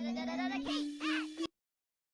da da da da da.